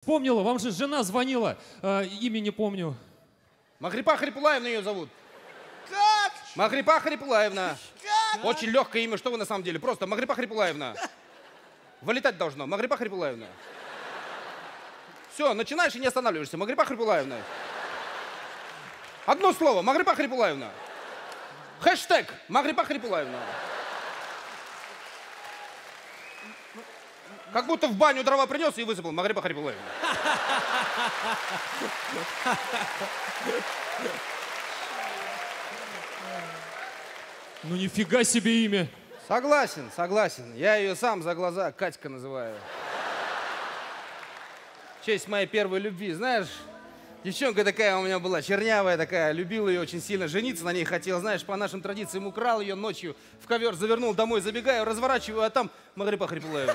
Вспомнила, вам же жена звонила. Э, имя не помню. Магрипа Харипулаевна ее зовут. Как? Магрипа Харипулаевна. Как? Очень легкое имя, что вы на самом деле? Просто Магрипа Харипулаевна. Вылетать должно. Магрипа Харипулаевна. Все, начинаешь и не останавливаешься. Магрипа Харипулаевна. Одно слово. Магрипа Харипулаевна. Хэштег Магрипа Харипулаевна. Как будто в баню дрова принес и высыпал. Магрипа Харипулаевна. Ну нифига себе имя. Согласен, согласен. Я ее сам за глаза Катька называю. В честь моей первой любви. Знаешь, девчонка такая у меня была, чернявая такая, любил ее очень сильно, жениться на ней хотел. Знаешь, по нашим традициям украл ее ночью, в ковер завернул, домой забегаю, разворачиваю, а там Магрипа Хрипулаевна.